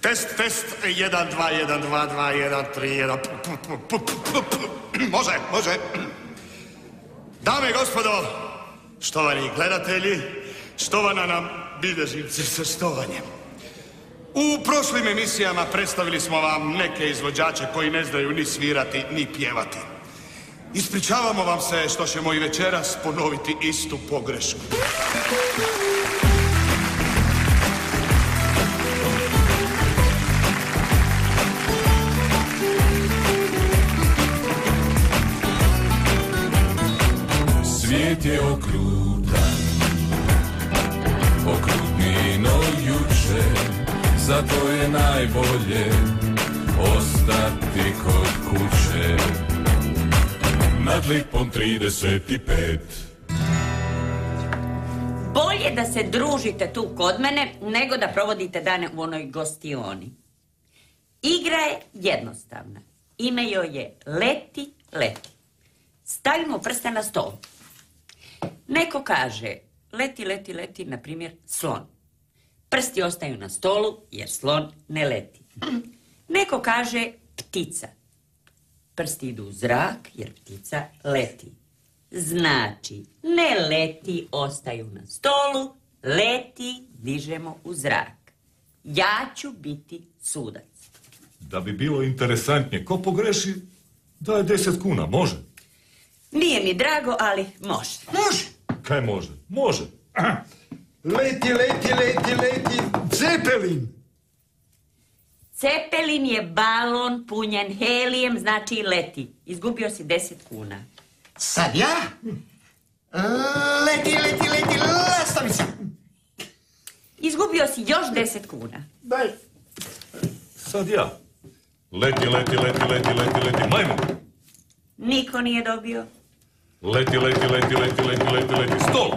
Test, test, 1, 2, 1, 2, 2, 1, 3, 1. Može, može. Dame i gospodo, štovani gledatelji, štovana nam bilježnici sa štovanjem. U prošlim emisijama predstavili smo vam neke izvođače koji ne znaju ni svirati, ni pjevati. Ispričavamo vam se što ćemo i večeras ponoviti istu pogrešku. Svijet je okrutan, okrutniji no juče, zato je najbolje ostati kod kuće. Nad lipom 35. Bolje da se družite tu kod mene, nego da provodite dane u onoj gostioni. Igra je jednostavna. Ime joj je Leti, Leti. Stavimo prste na stol. Neko kaže leti, leti, leti, na primjer, slon. Prsti ostaju na stolu jer slon ne leti. Neko kaže ptica. Prsti idu u zrak jer ptica leti. Znači, ne leti, ostaju na stolu, leti, dižemo u zrak. Ja ću biti sudac. Da bi bilo interesantnije, ko pogreši, daje 10 kuna, može. Nije mi drago, ali može. Može. Kaj može? Može. Leti, leti, leti, leti, Cepelin. Cepelin je balon punjen helijem, znači leti. Izgubio si 10 kuna. Sad ja? Leti, leti, leti, lastavica. Izgubio si još 10 kuna. Daj. Sad ja. Leti, leti, leti, leti, leti, leti, majmun. Niko nije dobio. Leti, leti, leti, leti, leti, leti, leti, stol.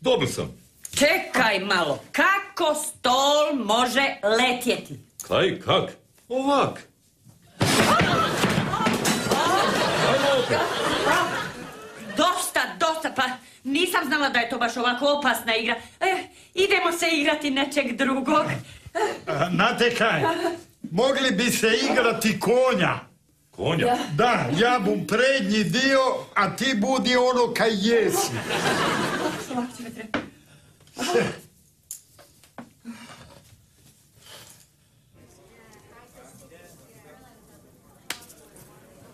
Dobil sam. Čekaj malo, kako stol može letjeti? Kaj, kak? Ovak. Ajmo opet. Dosta, dosta, pa nisam znala da je to baš ovako opasna igra. E, idemo se igrati nečeg drugog. Znate kaj? Mogli bi se igrati konja. Konja. Da, ja bum prednji dio, a ti budi ono kaj jesi.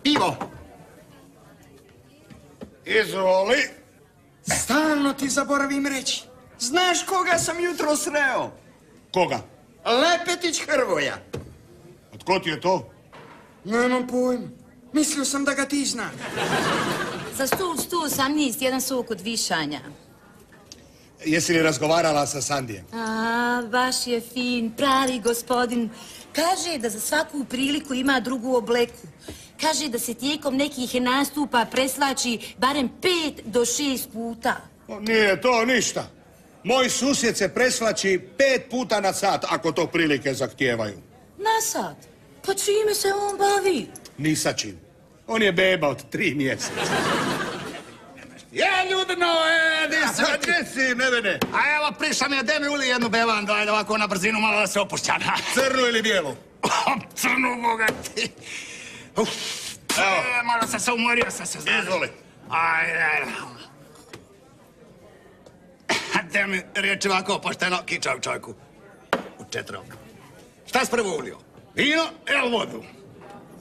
Ivo! Izvoli. Stalno ti zaboravim reći. Znaš koga sam jutro sreo? Koga? Lepetić Hrvoja. A tko ti je to? Nemam pojma. Mislio sam da ga ti zna. Za stol 118, jedan sok od višanja. Jesi li razgovarala sa Sandijem? A, baš je fin, pravi gospodin. Kaže da za svaku priliku ima drugu obleku. Kaže da se tijekom nekih nastupa preslači barem pet do šest puta. O, Nije to ništa. Moj susjed se preslači pet puta na sat, ako to prilike zahtijevaju. Na sad. Pa čime se on bavi? Ni sa čim. On je beba od tri mjeseca. Je, ljudno, e, di se... A gdje si, Nevene? A evo, prišla mi je, de mi uli jednu bevandu, ajde ovako na brzinu malo da se opušćam. Crnu ili bijelu? Crnu, boga ti. Uf, e, malo sam se umorio, sam se znaš. Izvoli. Ajde, ajde. De mi riječi ovako pošteno, kičav čovjeku. U četrok. Šta si prvo ulio? Vino ili vodu?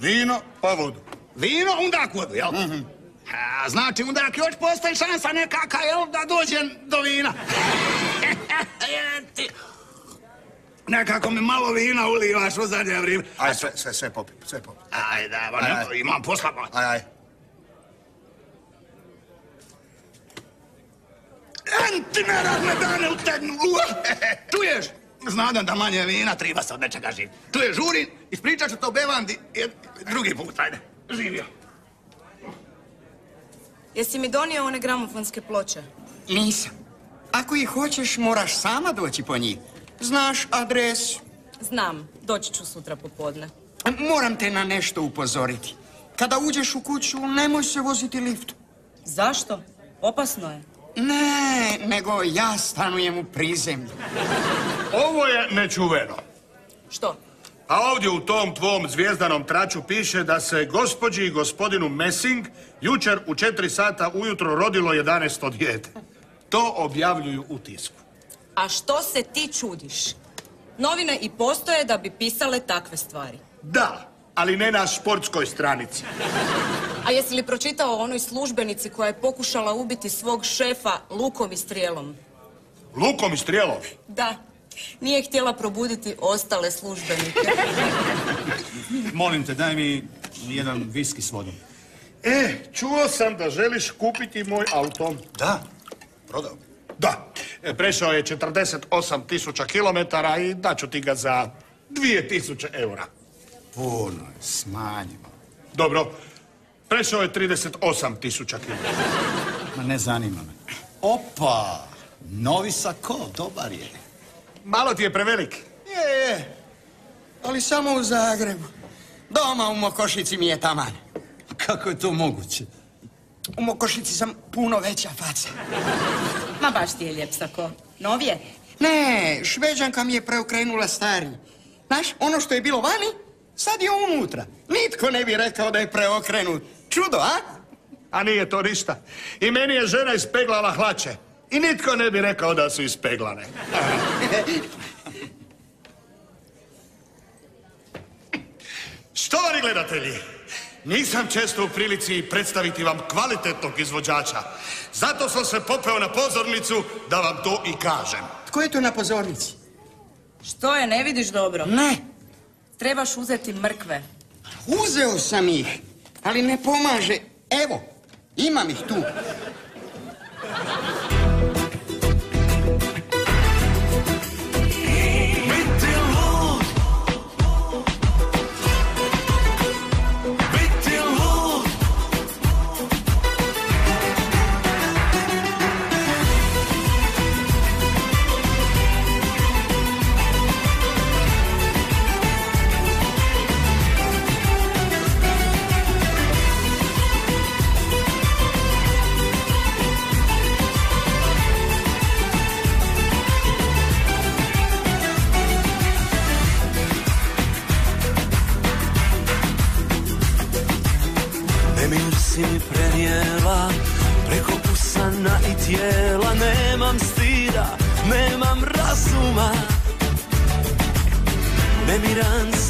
Vino pa vodu. Vino, onda vodu, jel? A, znači, onda još postoji šansa nekaka, jel, da dođem do vina. Ti. Nekako mi malo vina ulivaš u zadnje vrijeme. Aj, sve, sve, sve popi, sve popi. Ajde, ba, Aj, ne, aj. imam posla, ba. Aj, aj. En ti neradne dane utegnu. Ua! Čuješ? Znadem da manje vina treba se od nečega živ. Tu je žurin, ispričat ću to bevandi jed- drugi put, ajde. Živio. Jesi mi donio one gramofonske ploče? Nisam. Ako ih hoćeš, moraš sama doći po njih. Znaš adresu. Znam, doći ću sutra popodne. Moram te na nešto upozoriti. Kada uđeš u kuću, nemoj se voziti liftom. Zašto? Opasno je. Ne, nego ja stanujem u prizemlju. Ovo je nečuveno. Što? A ovdje u tom tvom zvijezdanom traču piše da se gospođi i gospodinu Messing jučer u četiri sata ujutro rodilo 11. dijete. To objavljuju u tisku. A što se ti čudiš? Novine i postoje da bi pisale takve stvari. Da, ali ne na športskoj stranici. A jesi li pročitao o onoj službenici koja je pokušala ubiti svog šefa lukom i strijelom? Lukom i strijelom. Da, nije htjela probuditi ostale službenike. Molim te, daj mi jedan viski s vodom. E, čuo sam da želiš kupiti moj auto. Da, prodao. Da, e, prešao je 48 tisuća kilometara i daću ti ga za 2000 eura. Puno je, smanjimo. Dobro, prešao je 38 tisuća kilometara. Ma ne zanima me. Opa, novi sako, dobar je. Malo ti je prevelik. Je, je. Ali samo u Zagrebu. Doma u Mokošici mi je taman. Kako je to moguće? U Mokošici sam puno veća faca. Ma baš ti je lijep sako. Novije? Ne, šveđanka mi je preokrenula stari. Znaš, ono što je bilo vani, sad je unutra. Nitko ne bi rekao da je preokrenut. Čudo, a? A nije to ništa. I meni je žena ispeglala hlače. I nitko ne bi rekao da su ispeglane. Štovani gledatelji, nisam često u prilici predstaviti vam kvalitetnog izvođača. Zato sam se popeo na pozornicu da vam to i kažem. Tko je to na pozornici? Što je, ne vidiš dobro? Ne, Trebaš uzeti mrkve. uzeo sam ih, ali ne pomaže. Evo, imam ih tu.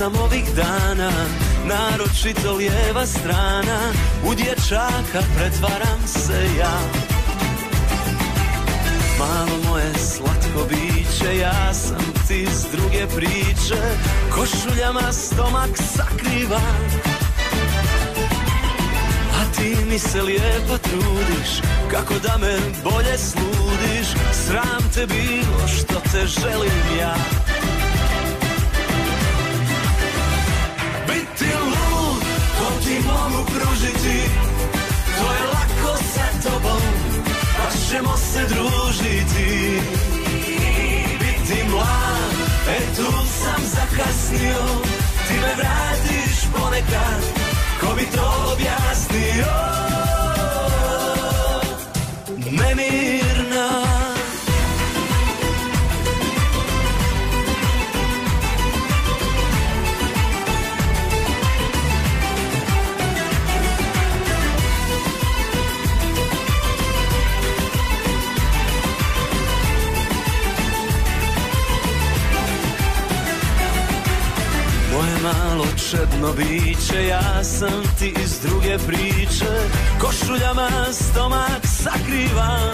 Sam ovih dana Naročito lijeva strana U dječaka pretvaram se ja. Malo moje slatko biće Ja sam ti s druge priče Košuljama stomak sakrivam a ti mi se lijepo trudiš Kako da me bolje sludiš Sram te bilo što te želim ja sam zakasnio Ti me vratiš ponekad Ko bi to objasnio čedno biće, ja sam ti iz druge priče. Košuljama stomak sakrivam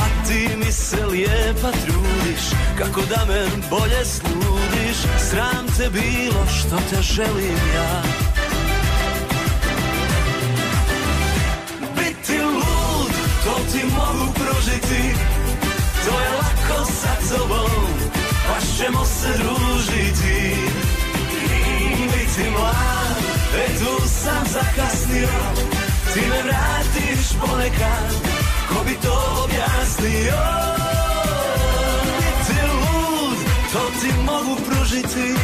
A ti mi se lijepa trudiš, kako da me bolje sludiš. Sram te bilo što te želim ja. Biti lud, to ti mogu pružiti. To je lako sa tobom pa ćemo se družiti Biti mlad, e tu sam zakasnio. Ti me vratiš ponekad, ko bi to objasnio? Biti lud, to ti mogu pružiti.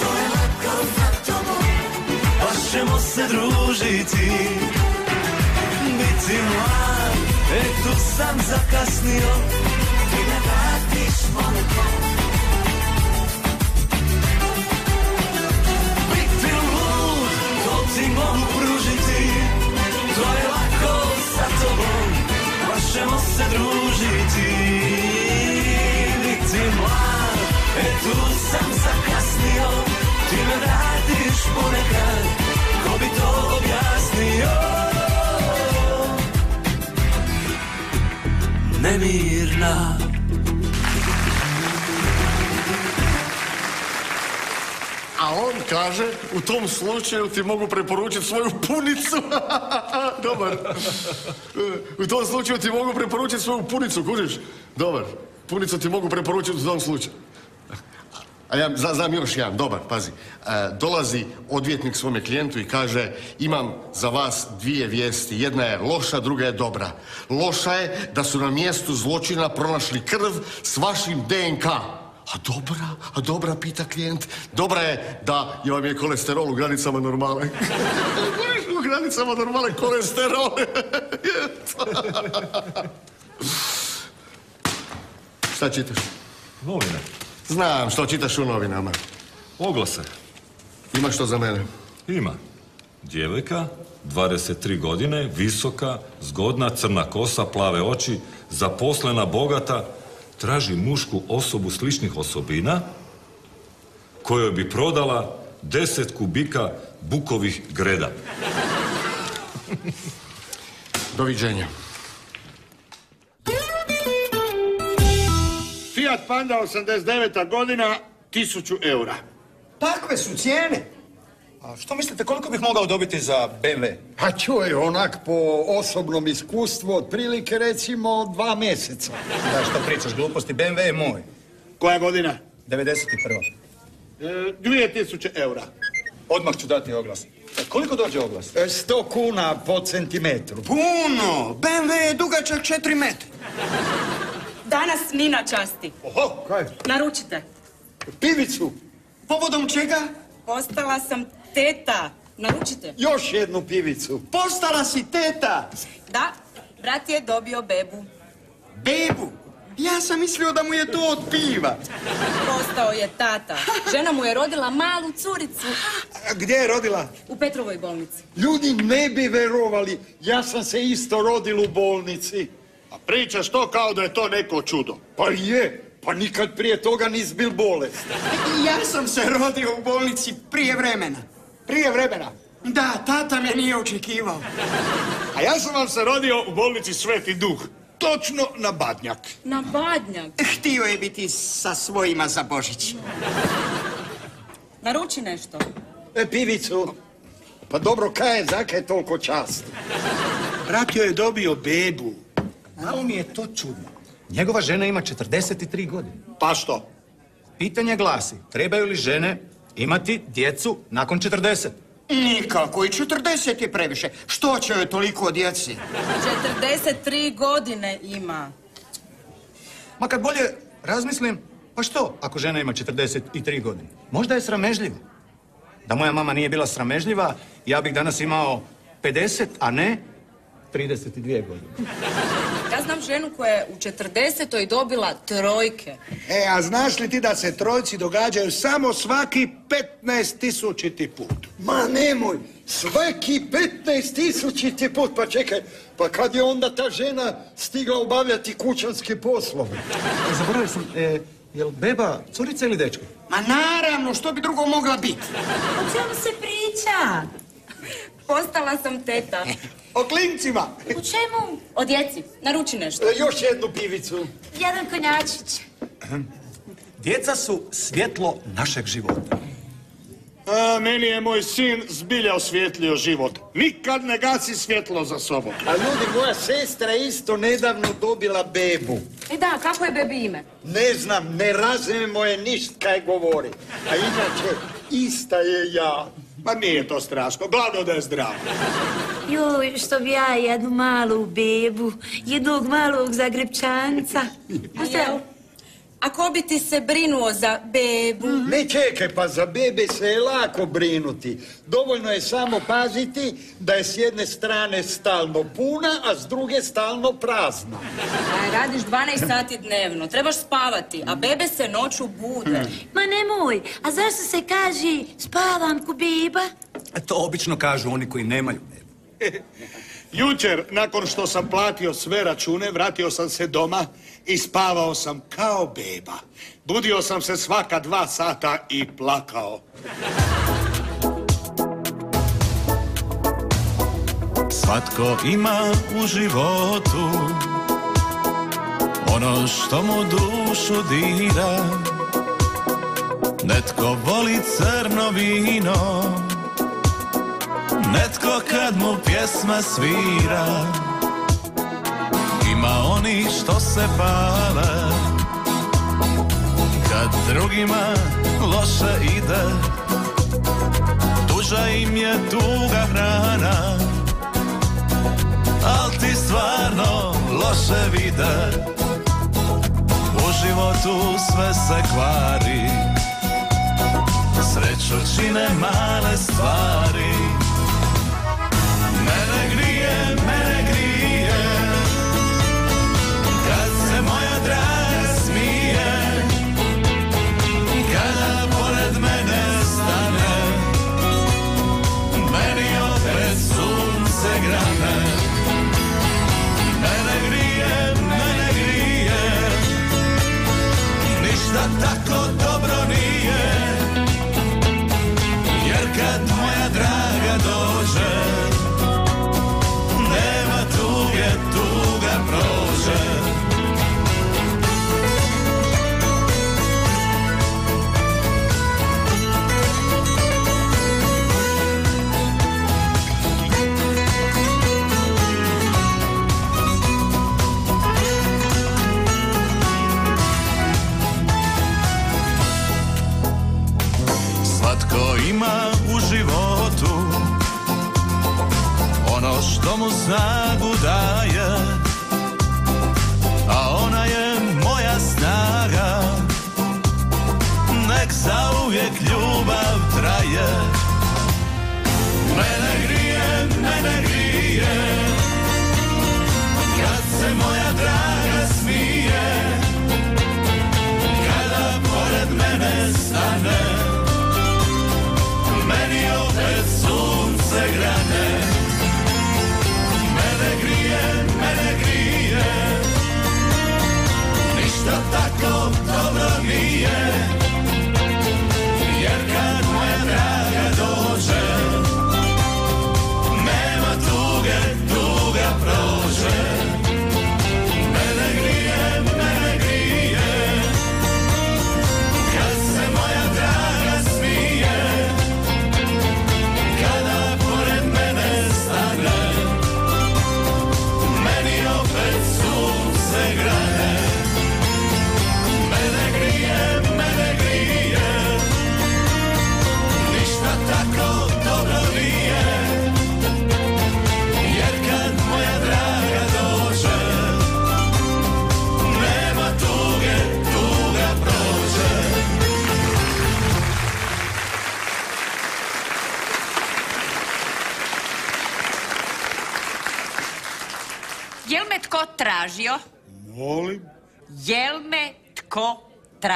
To je lako za tobom, pa ćemo se družiti. Biti mlad, e tu sam zakasnio. Ti me vratiš ponekad mogu pružiti To je lako sa tobom pa Možemo se družiti. Biti mlad E tu sam zakasnio Ti me vratiš ponekad Ko bi to objasnio? Nemirna A on kaže, u tom slučaju ti mogu preporučiti svoju punicu. Dobar. U tom slučaju ti mogu preporučiti svoju punicu, kužiš? Dobar. Punicu ti mogu preporučiti u tom slučaju. A ja znam još jedan, dobar, pazi. E, dolazi odvjetnik svome klijentu i kaže imam za vas dvije vijesti. Jedna je loša, druga je dobra. Loša je da su na mjestu zločina pronašli krv s vašim DNK. A dobra, a dobra, pita klijent. Dobra je da je vam je kolesterol u granicama normale. u granicama normale kolesterol. Šta čitaš? Novine. Znam što čitaš u novinama. Oglase. Ima što za mene. Ima. Djevojka, 23 godine, visoka, zgodna, crna kosa, plave oči, zaposlena, bogata, traži mušku osobu sličnih osobina kojoj bi prodala 10 kubika bukovih greda. Doviđenja. Fiat Panda 89. godina, 1000 eura. Takve su cijene. A što mislite, koliko bih mogao dobiti za BMW? A čuj, onak po osobnom iskustvu, otprilike recimo dva mjeseca. Da, što pričaš gluposti, BMW je moj. Koja godina? 91. E, 2000 eura. Odmah ću dati oglas. E, koliko dođe oglas? E, Sto kuna po centimetru. Puno! BMW je dugačak 4 metra. Danas Nina časti. Oho, kaj? Naručite. Pivicu, Povodom čega? Postala sam teta. Naručite. još jednu pivicu. Postala si teta. Da, brat je dobio bebu. Bebu. Ja sam mislio da mu je to od piva. Postao je tata. Žena mu je rodila malu curicu A gdje je rodila? u Petrovoj bolnici. Ljudi ne bi verovali, ja sam se isto rodil u bolnici. A pričaš to kao da je to neko čudo. Pa je, pa nikad prije toga nis bil bolest. Ja sam se rodio u bolnici prije vremena. Prije vremena. Da, tata me nije očekivao. A ja sam vam se rodio u bolnici Sveti Duh. Točno na Badnjak. Na badnjak. Htio je biti sa svojima za Božić. Naruči nešto. E, pivicu. Pa dobro, kaj je, zakaj je toliko čast? Brat joj je dobio bebu. Malo mi je to čudno. Njegova žena ima 43 godine. Pa što? Pitanje glasi, trebaju li žene imati djecu nakon 40? Nikako, i 40 je previše. Što će joj toliko djeci? 43 godine ima. Ma kad bolje razmislim, pa što ako žena ima 43 godine? Možda je sramežljiva. Da moja mama nije bila sramežljiva, ja bih danas imao 50, a ne 32 godine. Znam ženu koja je u 40. dobila trojke. E, a znaš li ti da se trojci događaju samo svaki 15 tisućiti put? Ma nemoj, svaki 15 tisućiti put, pa čekaj, pa kad je onda ta žena stigla obavljati kućanske poslove? E, zaboravio sam, e, jel beba curica ili dečko? Ma naravno, što bi drugo mogla biti? O čemu se priča? Postala sam teta. O klincima. U čemu? O djeci. Naruči nešto. E, još jednu pivicu. Jedan konjačić. Djeca su svjetlo našeg života. A, meni je moj sin zbilja osvijetlio život. Nikad ne gasi svjetlo za sobom. A ljudi, moja sestra je isto nedavno dobila bebu. E da, kako je bebi ime? Ne znam, ne razumemo je ništa kaj govori. A inače, ista je ja. Ma nije to strašno, glavno da je zdravo. Joj, što bi ja jednu malu bebu, jednog malog zagrebčanca. A Jel? A ko bi ti se brinuo za bebu? Ne čekaj, pa za bebe se je lako brinuti. Dovoljno je samo paziti da je s jedne strane stalno puna, a s druge stalno prazna. A, radiš 12 sati dnevno, trebaš spavati, a bebe se noću bude. Ma nemoj, a zašto se kaže spavam ko beba? E, To obično kažu oni koji nemaju bebu. Jučer, nakon što sam platio sve račune, vratio sam se doma i spavao sam kao beba. Budio sam se svaka dva sata i plakao. Svatko ima u životu Ono što mu dušu dira Netko voli crno vino Netko kad mu pjesma svira Ima oni što se pale Kad drugima loše ide Tuža im je tuga hrana. Al ti stvarno loše vide U životu sve se kvari. Sreću čine male stvari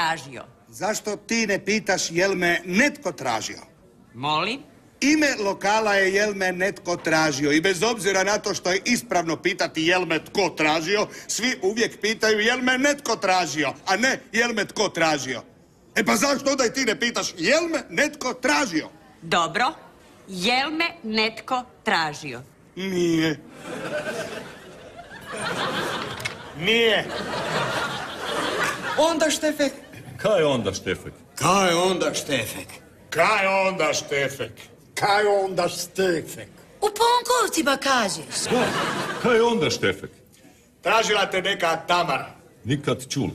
tražio? Zašto ti ne pitaš jel me netko tražio? Molim? Ime lokala je jel me netko tražio i bez obzira na to što je ispravno pitati jel me tko tražio, svi uvijek pitaju jel me netko tražio, a ne jel me tko tražio. E pa zašto onda i ti ne pitaš jel me netko tražio? Dobro. Jel me netko tražio? Nije. Nije. Onda Štefek. Kaj onda, Štefek? Kaj onda Štefek? Kaj onda Štefek? Kaj onda Štefek? U Ponkovcima kažeš. Kaj onda, Štefek? Tražila te neka Tamara. Nikad čul.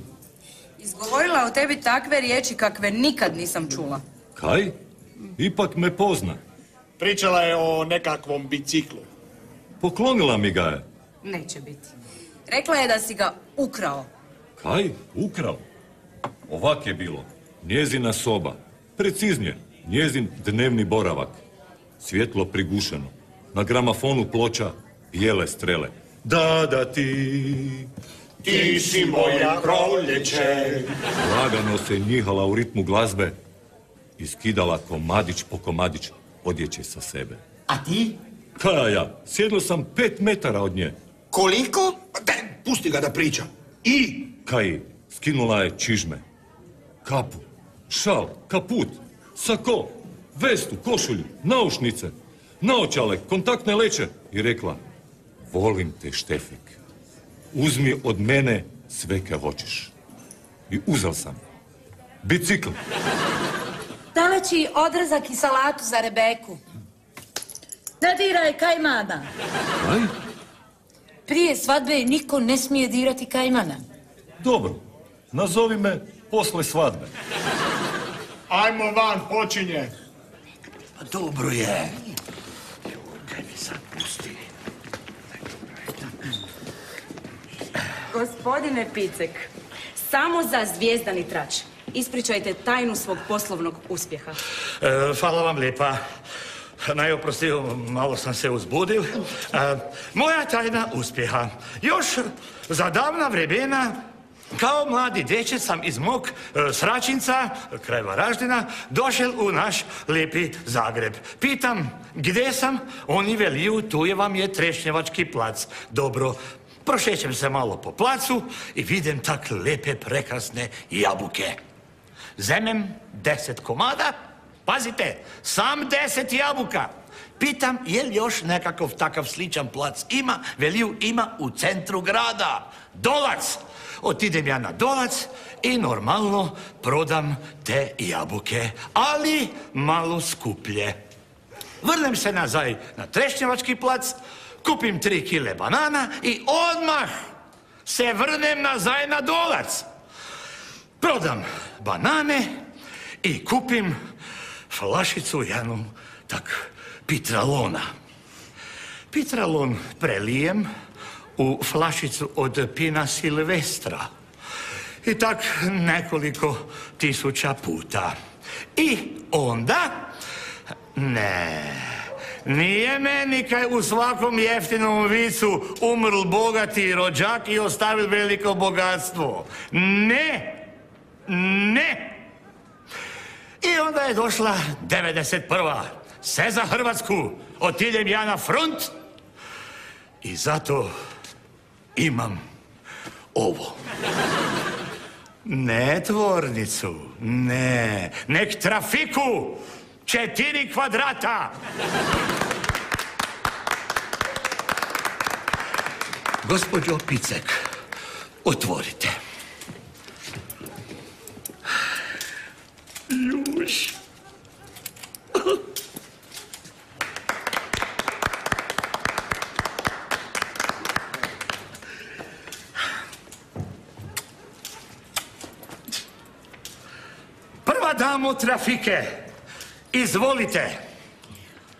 Izgovorila o tebi takve riječi kakve nikad nisam čula. Kaj? Ipak me pozna. Pričala je o nekakvom biciklu. Poklonila mi ga je. Neće biti. Rekla je da si ga ukrao. Kaj? Ukrao? Ovak je bilo. Njezina soba. Preciznije, njezin dnevni boravak. Svjetlo prigušeno. Na gramafonu ploča bijele strele. Da, da ti... Ti si moja proljeće. Lagano se njihala u ritmu glazbe i skidala komadić po komadić odjeće sa sebe. A ti? Kaj ja? Sjedlo sam pet metara od nje. Koliko? Pa daj, pusti ga da priča. I Kaj, skinula je čižme, kapu, šal, kaput, sako, vestu, košulju, naušnice, naočale, kontaktne leće i rekla Volim te, Štefek. Uzmi od mene sve kaj hoćeš. I uzel sam. Bicikl. Daleći odrezak i salatu za Rebeku. Ne diraj kajmana. Aj, Prije svadbe niko ne smije dirati kajmana. dobro. Nazovi me posle svadbe. Ajmo van, počinje. Pa dobro je. Kaj mi sad pusti? Gospodine Picek, samo za zvijezdani trač. Ispričajte tajnu svog poslovnog uspjeha. E, hvala vam lijepa. Najoprostio, malo sam se uzbudil. E, moja tajna uspjeha. Još za davna vremena kao mladi dječec sam iz mog e, Sračinca, kraj Varaždina, došel u naš lijepi Zagreb. Pitam, gdje sam? Oni veliju, tu je vam je Trešnjevački plac. Dobro, prošećem se malo po placu i vidim tak lijepe, prekrasne jabuke. Zemem deset komada, pazite, sam deset jabuka. Pitam, je li još nekakav takav sličan plac ima? Veliju, ima u centru grada. Dolac! Otidem ja na dolac i normalno prodam te jabuke, ali malo skuplje. Vrnem se nazaj na Trešnjevački plac, kupim tri kile banana i odmah se vrnem nazaj na dolac. Prodam banane i kupim flašicu jednu tak pitralona. Pitralon prelijem u flašicu od pina Silvestra. I tak nekoliko tisuća puta. I onda, ne, nije meni kaj u svakom jeftinom vicu umrl bogati rođak i ostavil veliko bogatstvo. Ne, ne. I onda je došla 91. Sve za Hrvatsku. Otidem ja na front i zato imam ovo. Ne tvornicu, ne, nek trafiku, četiri kvadrata. Gospođo Picek, otvorite. Juž. Prva damo trafike, izvolite.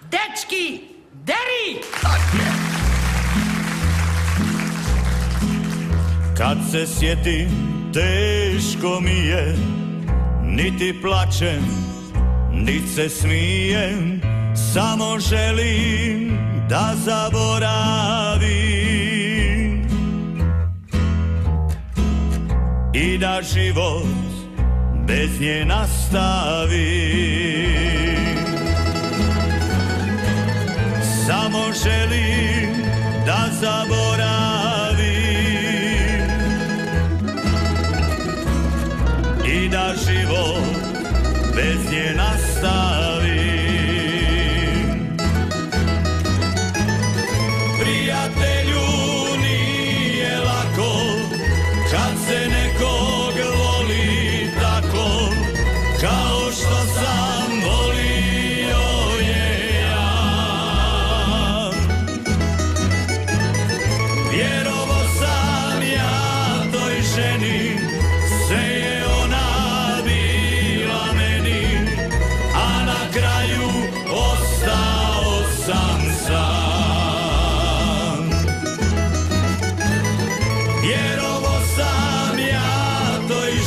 Dečki, deri! Kad se sjetim, teško mi je, niti plačem, niti se smijem, samo želim da zaboravim. I da život bez nje nastavim. Samo želim da zaboravim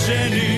谢你。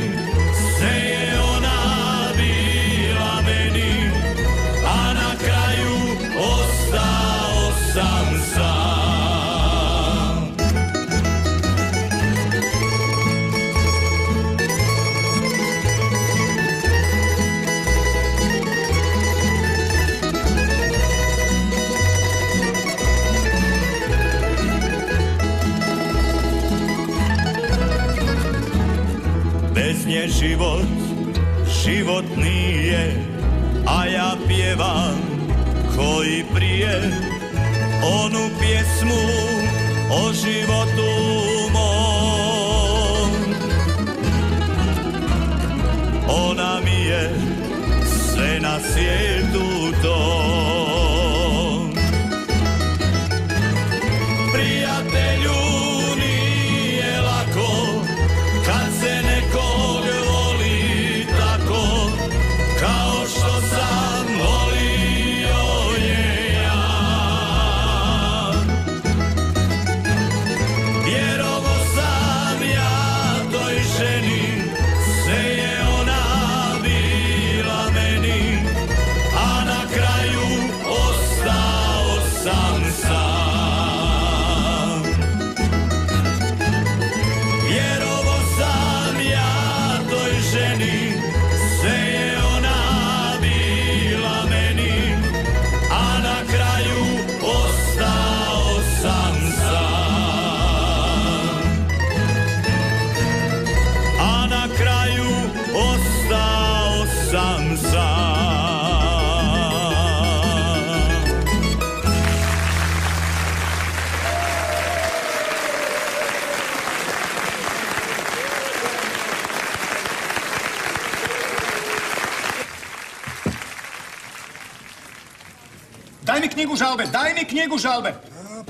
Žalbe, daj mi knjigu žalbe.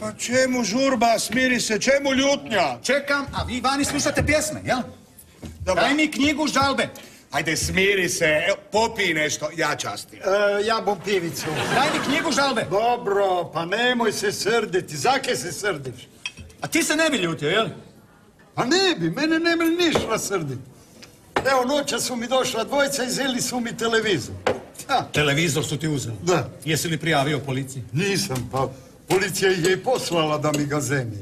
Pa čemu žurba, smiri se, čemu ljutnja? Čekam, a vi vani slušate pjesme, jel? Dobro. Daj mi knjigu žalbe. Ajde, smiri se, evo, popij nešto, ja častim. E, ja bom pivicu. Daj mi knjigu žalbe. Dobro, pa nemoj se srditi. Zake se srdiš? A ti se ne bi ljutio, jel? Pa ne bi, mene ne bi ništa srditi. Evo, noća su mi došla dvojica i zeli su mi televizor. Ha, Televizor su ti uzeli. Da. Jesi li prijavio policiji? nisam, pa policija ih je i poslala da mi ga zemlji.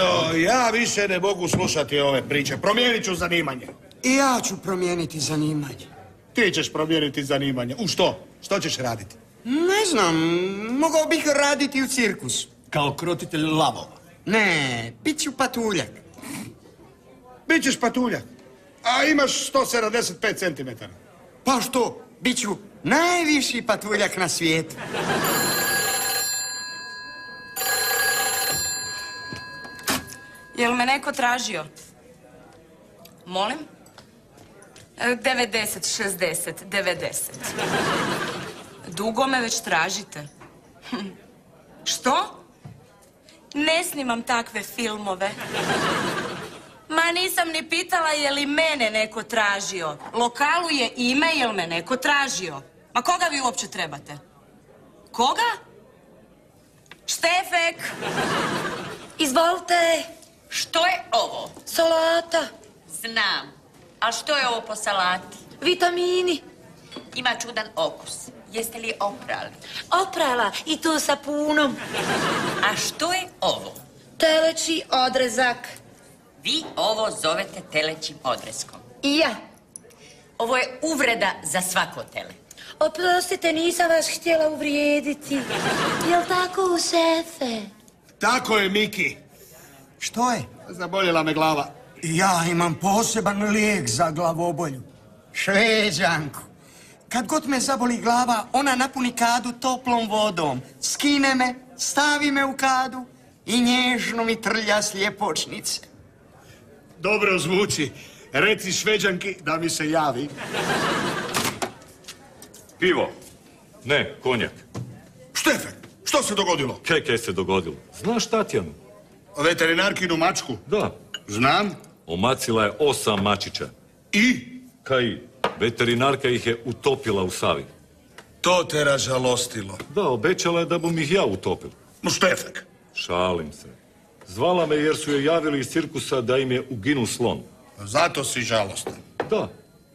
Evo, ja više ne mogu slušati ove priče, promijenit ću zanimanje. I ja ću promijeniti zanimanje. Ti ćeš promijeniti zanimanje. U što? Što ćeš raditi? Ne znam, mogao bih raditi u cirkusu. Kao krotitelj lavova. Ne, bit ću patuljak. Bićeš patuljak. A imaš 175 centimetara. Pa što, bit ću najviši patuljak na svijetu. Jel me neko tražio? Molim? E, 90, 60, 90. Dugo me već tražite. Hm. Što? Ne snimam takve filmove. Ma nisam ni pitala je li mene neko tražio. Lokalu je ime jel me neko tražio. Ma koga vi uopće trebate? Koga? Štefek! Izvolite, Što je ovo? salata, Znam. A što je ovo po salati? vitamini, Ima čudan okus. Jeste li oprali? oprala i to sapunom, A što je ovo? teleći odrezak. Vi ovo zovete telećim odreskom. I ja. Ovo je uvreda za svako tele. Oprostite, nisam vas htjela uvrijediti. Jel tako u sefe? Tako je, Miki. Što je? Zaboljela me glava. Ja imam poseban lijek za glavobolju. Šveđanku. Kad god me zaboli glava, ona napuni kadu toplom vodom. Skine me, stavi me u kadu i nježno mi trlja s ljepočnice. Dobro zvuči. Reci šveđanki da mi se javi. Pivo. Ne, konjak. Štefek, što se dogodilo? Kaj kaj se dogodilo? Znaš Tatjanu? Veterinarkinu mačku? Da. Znam. Omacila je osam mačića. I? Kaj, veterinarka ih je utopila u Savi. To te ražalostilo. Da, obećala je da bom ih ja utopil. No, Štefek. Šalim se. Zvala me jer su je javili iz cirkusa da im je uginu slon. Zato si žalostan. Da,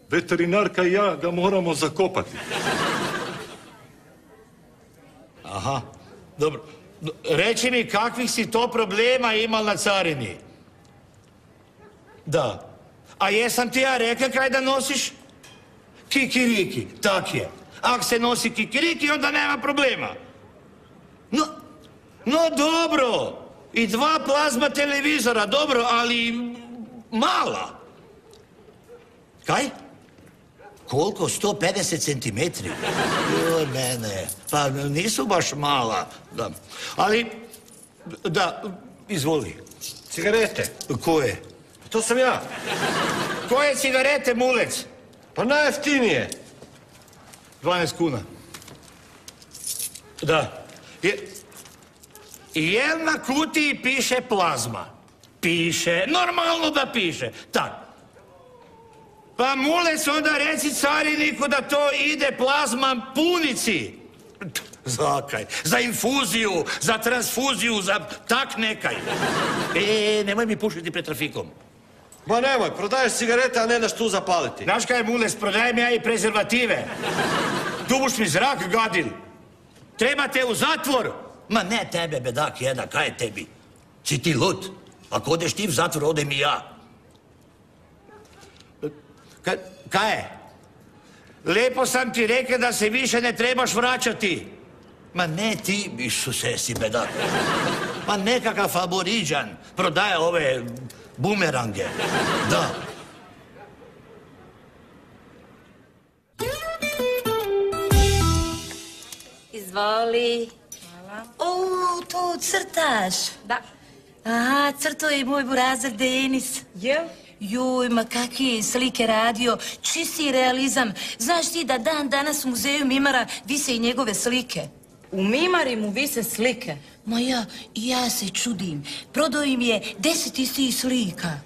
veterinarka i ja ga moramo zakopati. Aha, dobro. No, Reci mi kakvih si to problema imal na carini? Da. A jesam ti ja rekla kaj da nosiš? Kikiriki, tak je. Ako se nosi kikiriki, onda nema problema. No, no dobro. I dva plazma televizora, dobro, ali mala. Kaj? Koliko? 150 centimetri? Joj, mene. Pa nisu baš mala. Da. Ali, da, izvoli. Cigarete. Koje? To sam ja. Koje cigarete, mulec? Pa najjeftinije. 12 kuna. Da. Je, jel na kutiji piše plazma? Piše. Normalno da piše. Tak. Pa mulec onda reci cariniku da to ide plazma punici. Zakaj? Za infuziju, za transfuziju, za tak nekaj. E, nemoj mi pušiti pred trafikom. Ma nemoj, prodaješ cigarete, a ne daš tu zapaliti. Znaš kaj, Mules, prodajem ja i prezervative. Tu buš mi zrak gadil. Trebate u zatvor. Ma ne tebe, bedak jedna, kaj je tebi? Si ti lud? Ako odeš ti v zatvor, odem i ja. Ka, kaj je? Lepo sam ti rekao da se više ne trebaš vraćati. Ma ne ti, Isuse, si bedak. Ma nekakav aboriđan prodaje ove bumerange. Da. Izvoli. O, to crtaš. Da. Aha, crto je moj burazer Denis. Jel? Juj, ma kakve slike radio, čisti realizam. Znaš ti da dan danas u muzeju Mimara vise i njegove slike? U Mimari mu vise slike. Ma ja, ja se čudim. Prodao im je deset istih slika.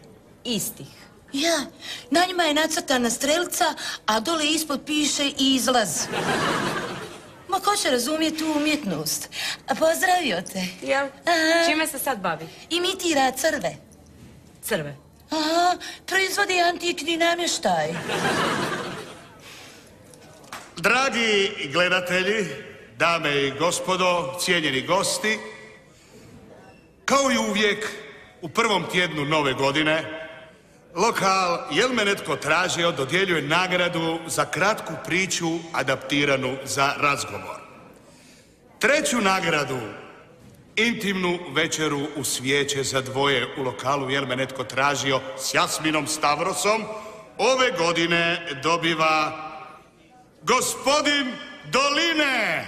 Istih. Ja, na njima je nacrtana strelca, a dole ispod piše izlaz. Ma ko će razumjeti tu umjetnost? Pozdravio te. Jel? Aha. Čime se sad bavi? Imitira crve. Crve. Aha, proizvodi antikni namještaj. Dragi gledatelji, dame i gospodo, cijenjeni gosti, kao i uvijek u prvom tjednu nove godine, lokal Jel me netko tražio dodjeljuje nagradu za kratku priču adaptiranu za razgovor. Treću nagradu, intimnu večeru u svijeće za dvoje u lokalu Jel me netko tražio s Jasminom Stavrosom, ove godine dobiva Gospodin Doline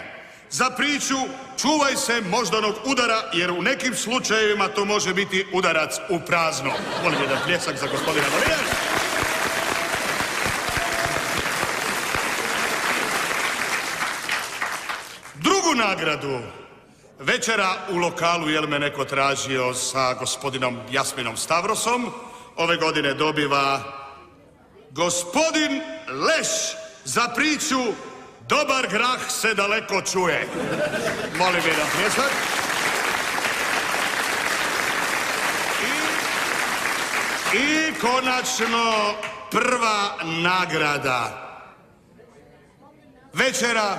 za priču Čuvaj se moždanog udara jer u nekim slučajevima to može biti udarac u prazno. Molim jedan pljesak za gospodina Doline. Drugu nagradu večera u lokalu Jel me neko tražio sa gospodinom Jasminom Stavrosom ove godine dobiva gospodin Leš za priču Dobar grah se daleko čuje. Molim jedan pljesak. I, I konačno prva nagrada. Večera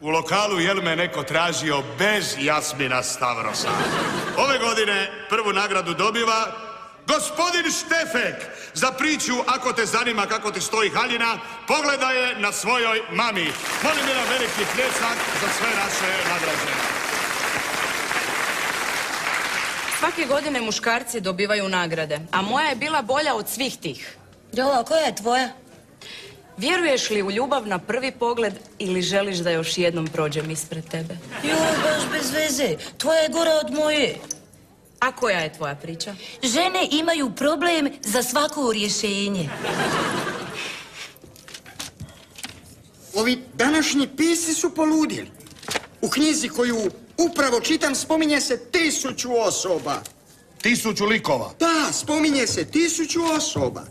u lokalu Jel me neko tražio bez Jasmina Stavrosa. Ove godine prvu nagradu dobiva Gospodin Štefek, za priču, ako te zanima kako ti stoji haljina, pogledaj je na svojoj mami. Molim jedan veliki pljesak za sve naše nagrađene. Svake godine muškarci dobivaju nagrade, a moja je bila bolja od svih tih. Jo, a koja je tvoja? Vjeruješ li u ljubav na prvi pogled ili želiš da još jednom prođem ispred tebe? Joj, baš bez veze. Tvoja je gora od moje. A koja je tvoja priča? Žene imaju problem za svako rješenje. Ovi današnji pisci su poludjeli. U knjizi koju upravo čitam spominje se tisuću osoba. Tisuću likova. Da, spominje se tisuću osoba.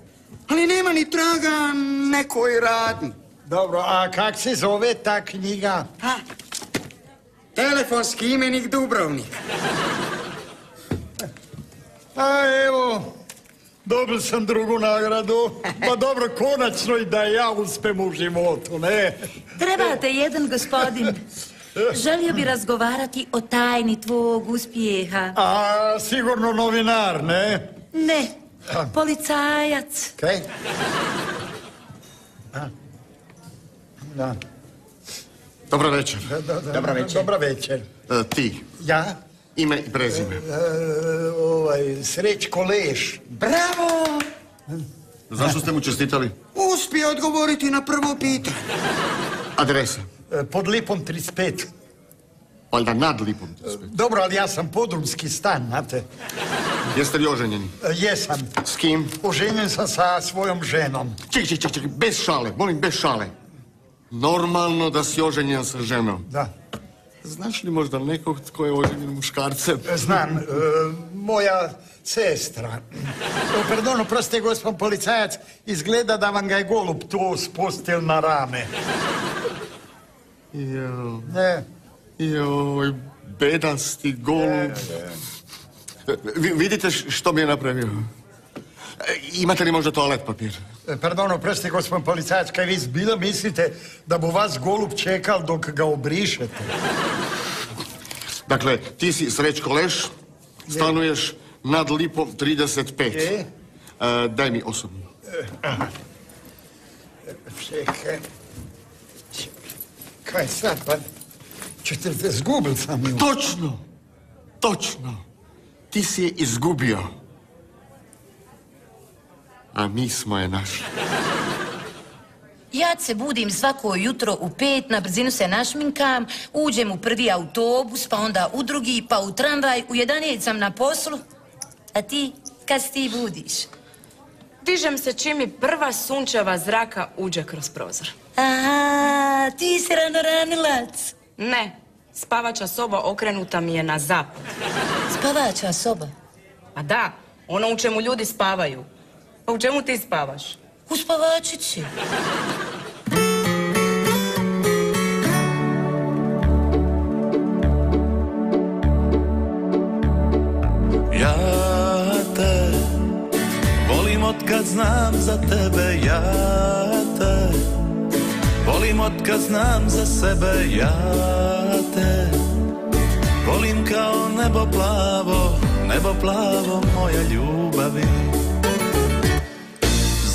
Ali nema ni traga nekoj radnji. Dobro, a kak se zove ta knjiga? Ha, telefonski imenik Dubrovnik. A evo, dobil sam drugu nagradu. Pa dobro, konačno i da ja uspem u životu, ne? Trebate jedan gospodin. Želio bi razgovarati o tajni tvog uspjeha. A sigurno novinar, ne? Ne, policajac. Kaj? Da. Dobro večer. Dobra večer. Dobra večer. E, ti, Ja? Ime i prezime. E, ovaj, Srećko Leš. Bravo! Zašto ste mu čestitali? Uspije odgovoriti na prvo pitanje. Adresa. E, Pod lipom 35. Valjda nad lipom. Dobro, ali ja sam podrumski stan, znate. Jeste li oženjeni? E, Jesam. S kim? Oženjen sam sa svojom ženom. Čekaj, čekaj, čekaj, bez šale, molim, bez šale. Normalno da si oženjen sa ženom. Da. Znaš li možda nekog tko je oženjen muškarcem? E, Znam, e, moja sestra. O, pardon, oprostite, gospod policajac, izgleda da vam ga je golub to spustil na rame. Jo, Ne, joj, bedasti golub. Vi- vidite š- što mi je napravio? E, Imate li možda toalet papir? e, pardon, oprostite, gospod policajac, kaj vi zbilja mislite da bu vas golub čekal dok ga obrišete? Dakle, ti si Srećko Leš, stanuješ nad lipom 35. Je. E, daj mi osobnu. Čekaj. Kaj sad, pa... Ćete te zgubil sam ju. Točno, točno. Ti si je izgubio. A mi smo je našli. Ja se budim svako jutro u pet, na brzinu se našminkam, uđem u prvi autobus, pa onda u drugi, pa u tramvaj, u 11 sam na poslu. A ti, kad se ti budiš? Dižem se čim mi prva sunčeva zraka uđe kroz prozor. Aha, ti si ranoranilac. Ne, spavača soba okrenuta mi je na zapad. Spavača soba. A da, ono u čemu ljudi spavaju. Pa u čemu ti spavaš? U spavačici. Ja te volim od kad znam za tebe, ja te volim od kad znam za sebe, ja te volim kao nebo plavo, nebo plavo moja ljubavi.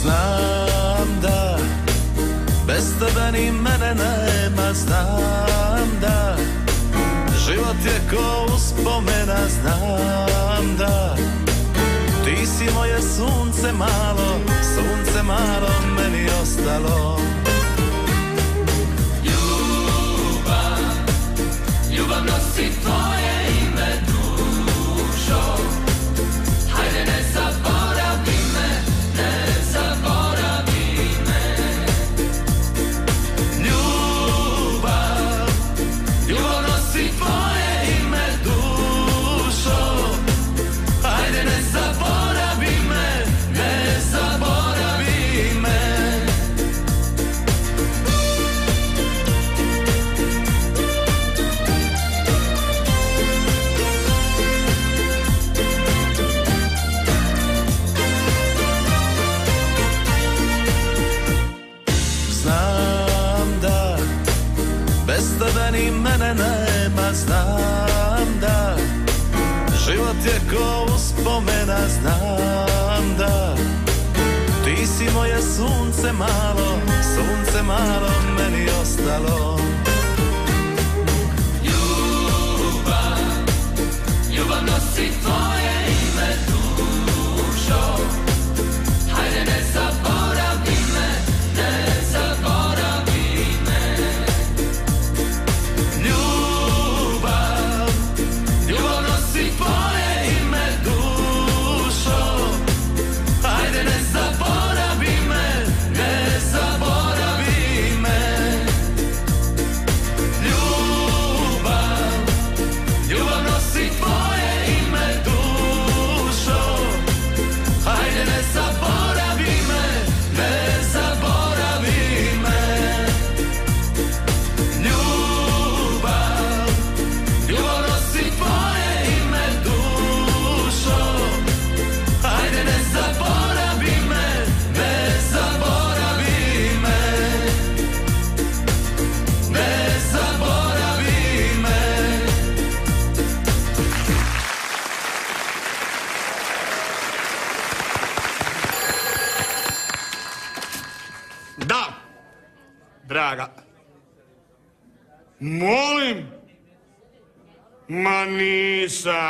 Znam da bez tebe ni mene nema, znam da Život je ko uspomena, znam da Ti si moje sunce malo, sunce malo meni ostalo. Ljubav, ljubav nosi tvoje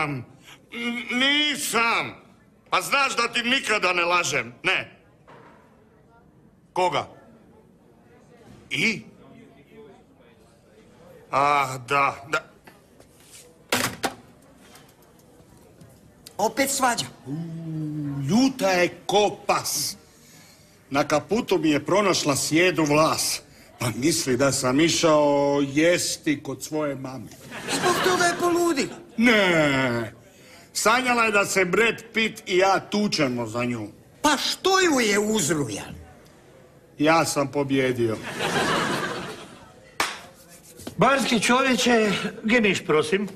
Nisam! Nisam! Pa znaš da ti nikada ne lažem, ne? Koga? I? Ah, da, da. Opet svađa. Ljuta je kopas. Na kaputu mi je pronašla sjedu vlas. Pa misli da sam išao jesti kod svoje mame. Zbog toga je poludila. Ne. Sanjala je da se Brad Pitt i ja tučemo za nju. Pa što ju je uzrujan? Ja sam pobjedio. Barski čovječe, gemiš, prosim.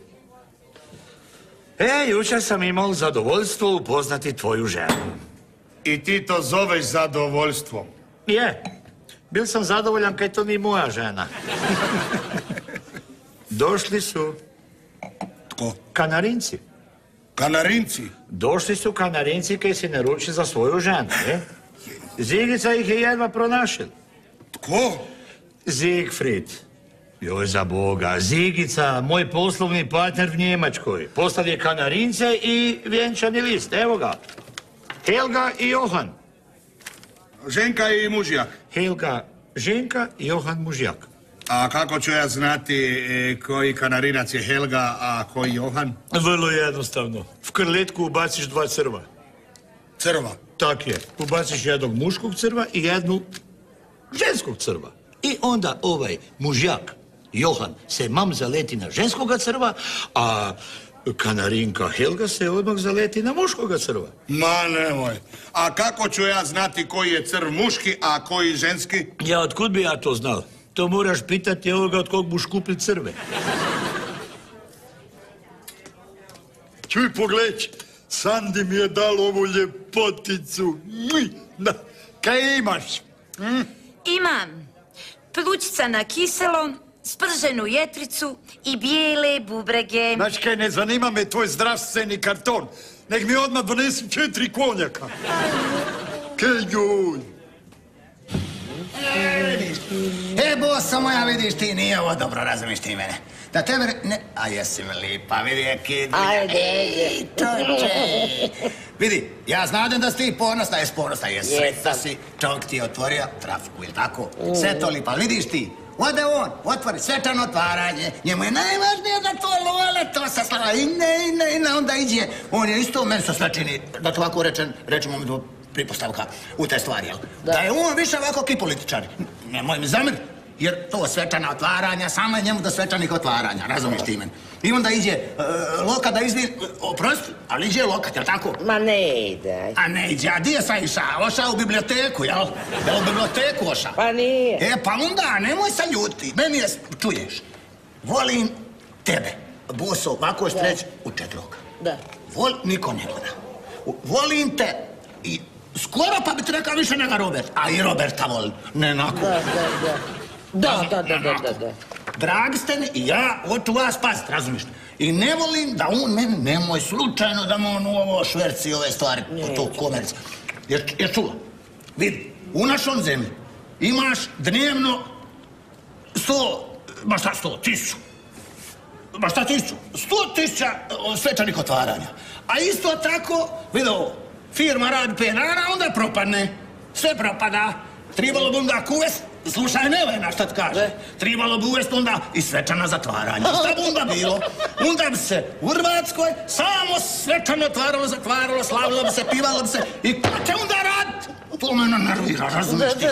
E, jučer sam imao zadovoljstvo upoznati tvoju ženu. I ti to zoveš zadovoljstvom. Je, bil sam zadovoljan kaj to ni moja žena. Došli su Tko? kanarinci. Kanarinci? Došli su kanarinci kaj se naruči za svoju ženu, je? Zigica ih je jedva pronašel. Tko? Zigfrid. Joj za Boga, Zigica, moj poslovni partner v Njemačkoj. Poslal je kanarince i vjenčani list, evo ga. Helga i Johan. Ženka i mužjak. Helga Ženka Johan mužjak. A kako ću ja znati e, koji kanarinac je Helga, a koji Johan? Vrlo jednostavno. V krletku ubaciš dva crva. Crva. Tak je. Ubaciš jednog muškog crva i jednu ženskog crva. I onda ovaj mužjak, Johan, se mam zaleti na ženskoga crva, a kanarinka Helga se odmah zaleti na muškoga crva. Ma nemoj. A kako ću ja znati koji je crv muški, a koji ženski? Ja, otkud bi ja to znal? To moraš pitati ovoga od kog buš kupil crve. Čuj, pogledaj, Sandi mi je dal ovu ljepoticu. Da. Kaj imaš? Imam plućca na kiselo, sprženu jetricu i bijele bubrege. Znaš kaj, ne zanima me tvoj zdravstveni karton. Nek mi odmah donesi četiri konjaka. Kaj joj. E, bosa moja, vidiš ti, nije ovo dobro, razumiješ ti mene. Da tebe, ne, a jesi mi lipa, vidi je kid. Ajde, Ej, čoče. Vidi, ja znadem da si ti ponosna, jes ponosna, jes sretna si, čovjek ti je otvorio trafiku, jel tako? Sve to lipa, vidiš ti, Ode on, otvori svečano otvaranje, njemu je najvažnije da to lole, to se slava, i ne, i ne, i ne, onda iđe, on je isto, meni se sve čini, da to ovako rečem, rečemo mi do pripostavka u te stvari, jel? Da. je on više ovako ki političar, nemoj mi zamjeriti, jer to svečana otvaranja, samo je njemu do svečanih otvaranja, razumiješ ti meni? I onda iđe e, Loka da izvi, oprosti, ali iđe Lokat, jel tako? Ma ne ide. A ne iđe, a di je sad išao? Ošao u biblioteku, jel? Jel u biblioteku ošao? Pa nije. E, pa onda, nemoj se ljuti. Meni je, čuješ, volim tebe. Boso, ovako je reći, u četroka. Da. Vol, niko ne gleda. Volim te i skoro pa bi ti rekao više nego Robert. A i Roberta volim. Ne nako. Da, da, da. Da, da, da, da, da, da. Dragi ste mi i ja hoću vas paziti, razumiješ? I ne volim da on meni, nemoj slučajno da mu on u ovo šverci ove stvari, to komerci. Jer, jer čuo, vidi, u našom zemlji imaš dnevno sto, ma šta sto, tisuću. Ma šta tisuću? Sto tisuća svečanih otvaranja. A isto tako, vidi ovo, firma radi pet dana, onda propadne. Sve propada. Tribalo bi onda uvest, slušaj Nevena šta ti kaže. Tribalo bi uvest onda i svečana zatvaranja. Šta bi onda bilo? Onda bi se u Hrvatskoj samo svečano otvaralo, zatvaralo, slavilo bi se, pivalo bi se. I ko će onda radit? To mene nervira, razumiješ ti?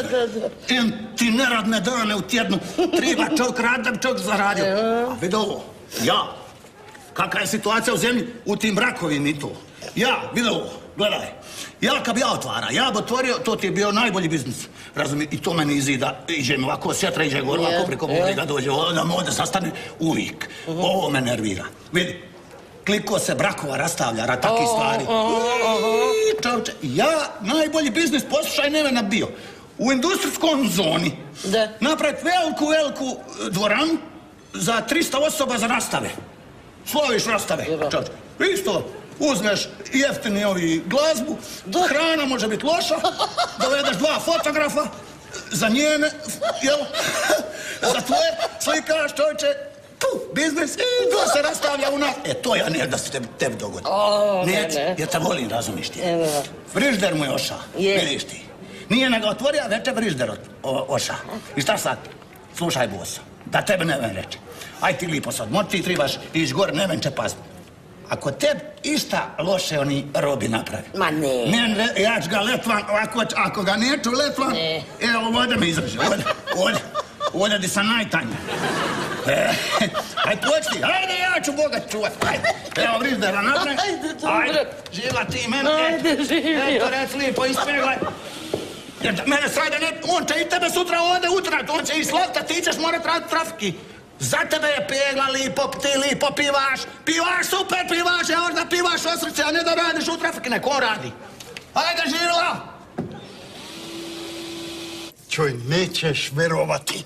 Em, ti neradne dane u tjednu. Treba čovjek rad da bi čovjek zaradio. A vidi ovo, ja, kakva je situacija u zemlji u tim brakovima i to. Ja, vidi ovo, gledaj. Ja kad bi ja otvara, ja bi otvorio, to ti je bio najbolji biznis. Razumije, i to meni izida, iđe mi ovako, sjetra iđe gore, ovako preko Budriga dođe, da me ovdje sastane uvijek. Ovo me nervira. Vidi, kliko se brakova rastavlja, ra takih stvari. Ja najbolji biznis, poslušaj Nevena bio. U industrijskom zoni napraviti veliku, veliku e, dvoranu za 300 osoba za rastave. Sloviš rastave, čovječe. Isto, uzmeš jeftini ovi glazbu, hrana može biti loša, dovedeš dva fotografa, za njene, jel, za tvoje slikaš čovječe, tu, biznis, i to se rastavlja u nas. E, to ja ne da se tebi, tebi dogodi. O, ne, Neće, ne. jer te volim, razumiš ti. Evo. Frižder mu je oša, Je. vidiš ti. Nije nego otvorio, već je frižder oša. I šta sad? Slušaj, bosa, da tebe Neven reče. Aj ti lipo sad, moći ti trebaš ići gore, Neven će paziti. Ako te ista loše oni robi napravi. Ma ne. Ne, ja ću ga letvan, ako, ako ga neću letvan, Ne. evo ovdje mi izađe, ovdje, ovdje, ovdje di sam najtanji. E, aj počni, ajde ja ću Boga čuvat, ajde. Evo vrizdera napravi. Ajde, dobro. Ajde, živla ti mene. Ajde, živio. Eto, rec lipo, ispeglaj. Jer da mene sajde ne, on će i tebe sutra ovdje utrat, on će i slovta, ti ćeš morat radit trafiki. Za tebe je pegla lipo, ti lipo pivaš, pivaš super pivaš, ja da pivaš osrce, a ne da radiš u trafiki, neko radi. Ajde, živla! Čuj, nećeš verovati.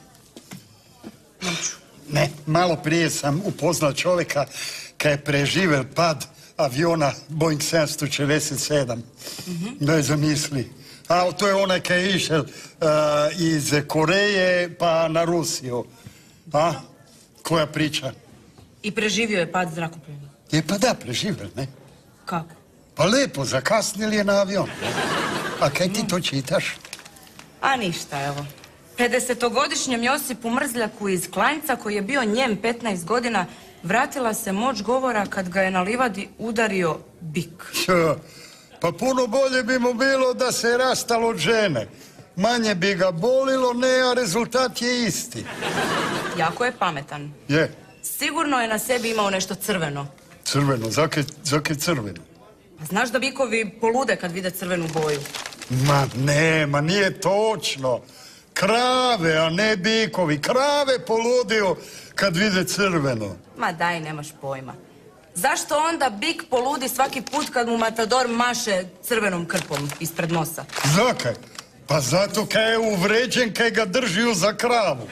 Ne, malo prije sam upoznao čovjeka kad je preživel pad aviona Boeing 747. Ne zamisli. A to je onaj kad je išel uh, iz Koreje pa na Rusiju. A? Koja priča? I preživio je pad zrakoplova. Je pa da, preživel, ne? Kako? Pa lepo, zakasnili je na avion. A kaj ti to čitaš? A ništa, evo. 50-godišnjem Josipu Mrzljaku iz Klanjca, koji je bio njem 15 godina, vratila se moć govora kad ga je na livadi udario bik. Pa puno bolje bi mu bilo da se rastalo od žene. Manje bi ga bolilo, ne, a rezultat je isti. Jako je pametan. Je, Sigurno je na sebi imao nešto crveno. crveno, zake, zake crveno. Pa znaš da bikovi polude kad vide crvenu boju? Ma ne, ma nije točno. Krave, a ne bikovi. Krave poludio kad vide crveno. Ma daj, nemaš pojma. Zašto onda bik poludi svaki put kad mu matador maše crvenom krpom ispred nosa? Zakaj? Pa zato kaj je uvređen, kaj ga držiju za kravu.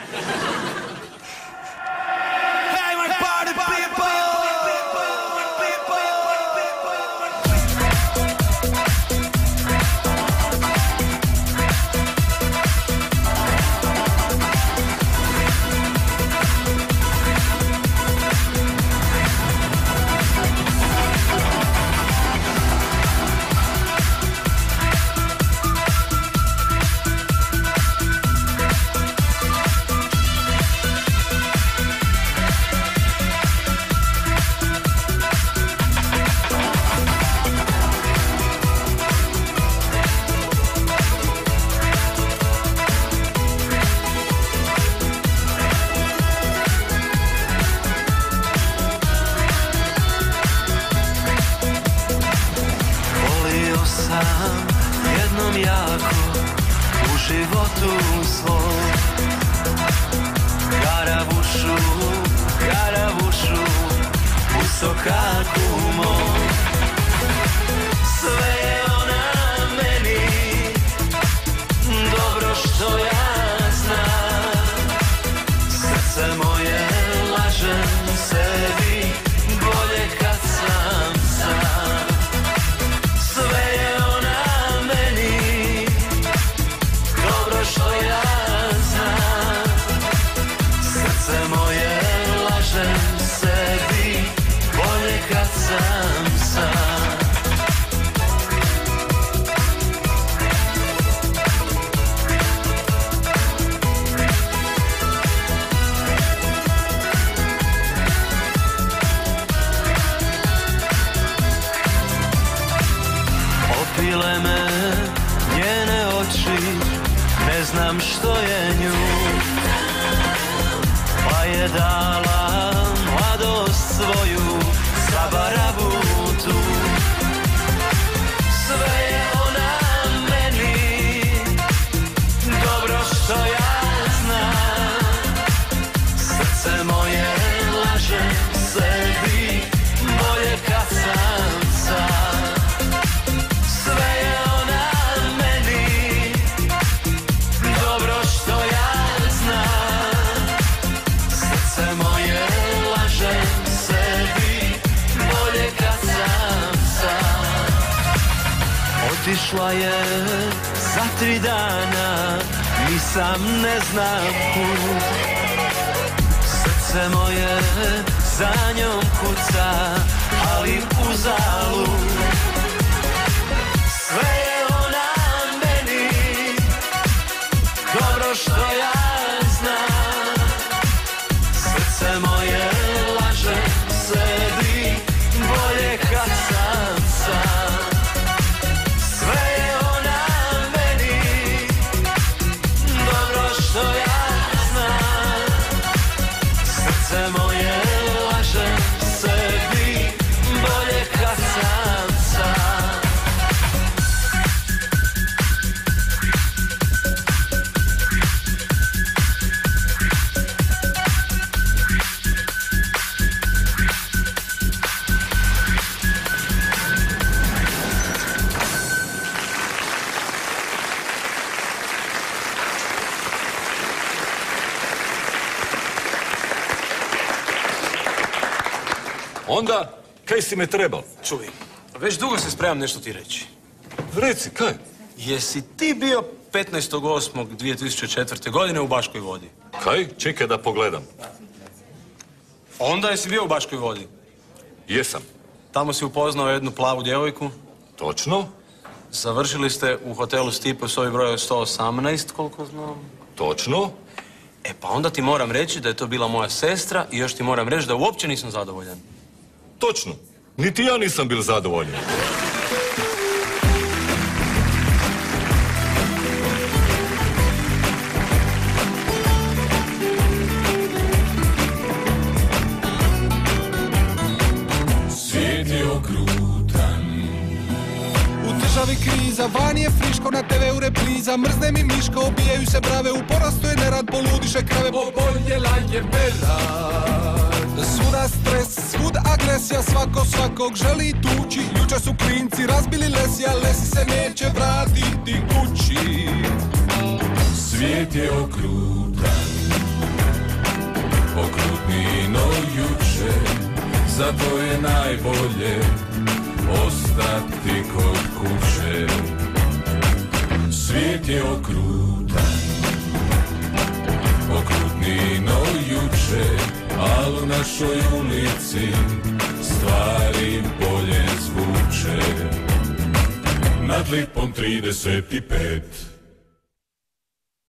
Je za tri dana ne znam kud. Srce moje za njom kuca Ali uzalud sve Onda, kaj si me trebal? Čuj, već dugo se spremam nešto ti reći. Reci, kaj? Jesi ti bio 15.8.2004. godine u Baškoj vodi? Kaj? Čekaj da pogledam. Onda jesi bio u Baškoj vodi? Jesam. Tamo si upoznao jednu plavu djevojku? Točno. Završili ste u hotelu Stipe u sobi broja 118, koliko znam. Točno. E pa onda ti moram reći da je to bila moja sestra i još ti moram reći da uopće nisam zadovoljan. Točno. Niti ja nisam bil zadovoljan. Kriza, van je friško, na TV-u repriza Mrzne mi miško, obijaju se brave. U porastu je nerad, poludiše krave. Oboljela je vera Svuda stres, svud agresija Svako svakog želi tući. Juče su klinci razbili lesi A lesi se neće vratiti kući. Svijet je okrutan Okrutniji no juče. Zato je najbolje ostati kod kuće. Svijet je okrutan Al u našoj ulici Stvari bolje zvuče. Nad lipom 35